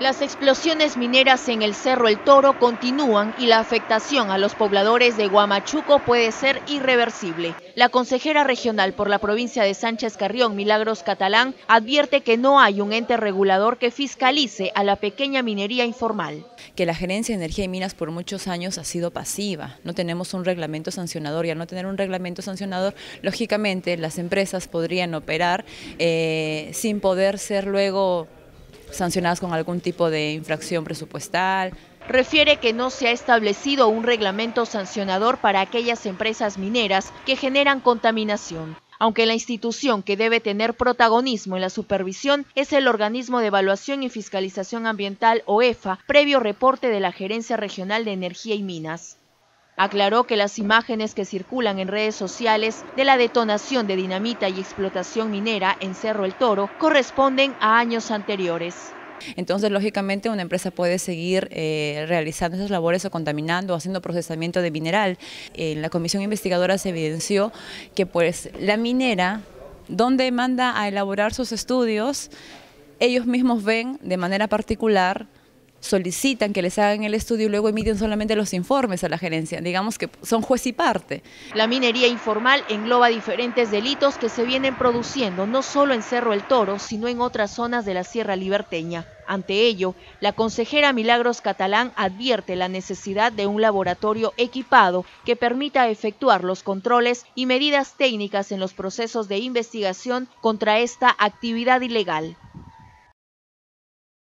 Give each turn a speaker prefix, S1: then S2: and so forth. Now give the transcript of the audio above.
S1: Las explosiones mineras en el Cerro El Toro continúan y la afectación a los pobladores de Guamachuco puede ser irreversible. La consejera regional por la provincia de Sánchez Carrión, Milagros Catalán, advierte que no hay un ente regulador que fiscalice a la pequeña minería informal.
S2: Que la Gerencia de Energía y Minas por muchos años ha sido pasiva. No tenemos un reglamento sancionador y al no tener un reglamento sancionador, lógicamente las empresas podrían operar eh, sin poder ser luego sancionadas con algún tipo de infracción presupuestal.
S1: Refiere que no se ha establecido un reglamento sancionador para aquellas empresas mineras que generan contaminación aunque la institución que debe tener protagonismo en la supervisión es el Organismo de Evaluación y Fiscalización Ambiental OEFA, previo reporte de la Gerencia Regional de Energía y Minas. Aclaró que las imágenes que circulan en redes sociales de la detonación de dinamita y explotación minera en Cerro El Toro corresponden a años anteriores.
S2: Entonces, lógicamente, una empresa puede seguir eh, realizando esas labores o contaminando o haciendo procesamiento de mineral. En la comisión investigadora se evidenció que pues la minera, donde manda a elaborar sus estudios, ellos mismos ven de manera particular solicitan que les hagan el estudio y luego emiten solamente los informes a la gerencia. Digamos que son juez y parte.
S1: La minería informal engloba diferentes delitos que se vienen produciendo no solo en Cerro El Toro, sino en otras zonas de la Sierra Liberteña. Ante ello, la consejera Milagros Catalán advierte la necesidad de un laboratorio equipado que permita efectuar los controles y medidas técnicas en los procesos de investigación contra esta actividad ilegal.